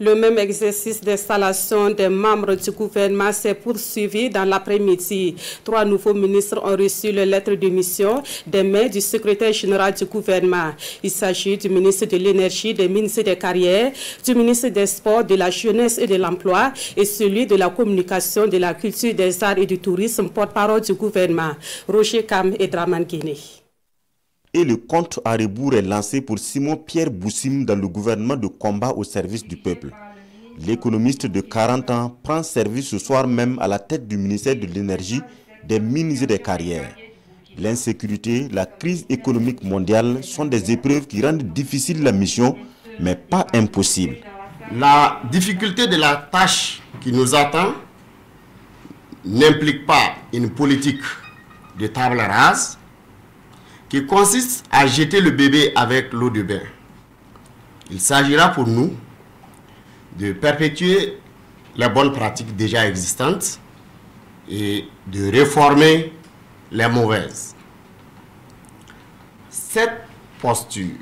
Le même exercice d'installation des membres du gouvernement s'est poursuivi dans l'après-midi. Trois nouveaux ministres ont reçu les lettres de mission des mains du secrétaire général du gouvernement. Il s'agit du ministre de l'Énergie, des ministres des Carrières, du ministre des Sports, de la Jeunesse et de l'Emploi et celui de la Communication, de la Culture, des Arts et du Tourisme, porte-parole du gouvernement. Roger Kam et Draman Guinée et le compte à rebours est lancé pour Simon-Pierre Boussim dans le gouvernement de combat au service du peuple. L'économiste de 40 ans prend service ce soir même à la tête du ministère de l'Énergie, des mines et des carrières. L'insécurité, la crise économique mondiale sont des épreuves qui rendent difficile la mission, mais pas impossible. La difficulté de la tâche qui nous attend n'implique pas une politique de table rase, qui consiste à jeter le bébé avec l'eau de bain. Il s'agira pour nous de perpétuer les bonnes pratiques déjà existantes et de réformer les mauvaises. Cette posture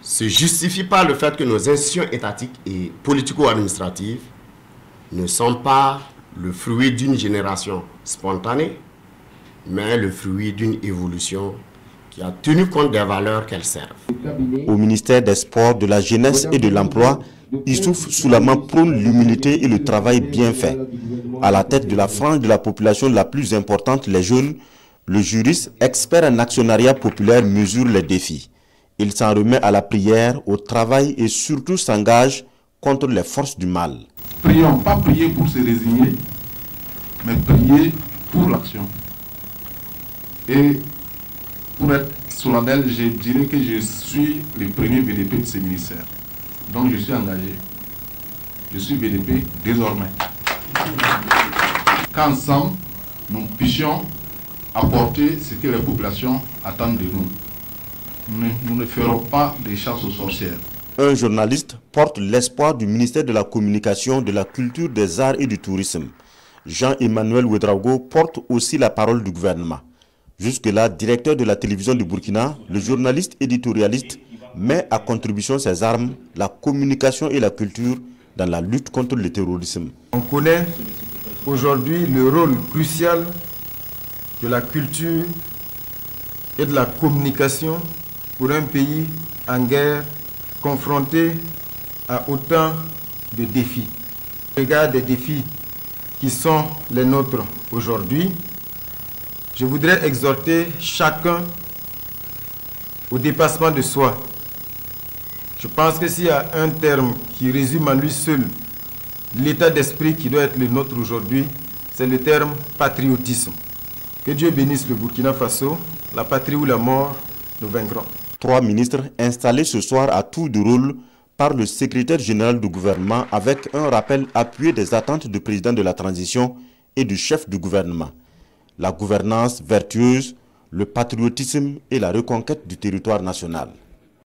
se justifie par le fait que nos institutions étatiques et politico-administratives ne sont pas le fruit d'une génération spontanée, mais le fruit d'une évolution qui a tenu compte des valeurs qu'elles servent. Au ministère des Sports, de la Jeunesse et de l'Emploi, Issouf Soulaman prône l'humilité et le travail bien fait. À la tête de la frange de la population la plus importante, les jeunes, le juriste, expert en actionnariat populaire, mesure les défis. Il s'en remet à la prière, au travail et surtout s'engage contre les forces du mal. Prions, pas prier pour se résigner, mais prier pour l'action. Et pour être solennel, je dirais que je suis le premier VDP de ce ministère. Donc je suis engagé. Je suis VDP désormais. Qu'ensemble, nous puissions apporter ce que les populations attendent de nous. Nous ne, ferons pas des chasses aux sorcières. Un journaliste porte l'espoir du ministère de la Communication, de la Culture, des Arts et du Tourisme. Jean-Emmanuel Ouedraogo porte aussi la parole du gouvernement. Jusque-là, directeur de la télévision du Burkina, le journaliste éditorialiste met à contribution ses armes, la communication et la culture dans la lutte contre le terrorisme. On connaît aujourd'hui le rôle crucial de la culture et de la communication pour un pays en guerre confronté à autant de défis. Regarde des défis qui sont les nôtres aujourd'hui, je voudrais exhorter chacun au dépassement de soi. Je pense que s'il y a un terme qui résume en lui seul l'état d'esprit qui doit être le nôtre aujourd'hui, c'est le terme patriotisme. Que Dieu bénisse le Burkina Faso, la patrie ou la mort, nous vaincrons. Trois ministres installés ce soir à tour de rôle par le secrétaire général du gouvernement avec un rappel appuyé des attentes du président de la transition et du chef du gouvernement la gouvernance vertueuse, le patriotisme et la reconquête du territoire national.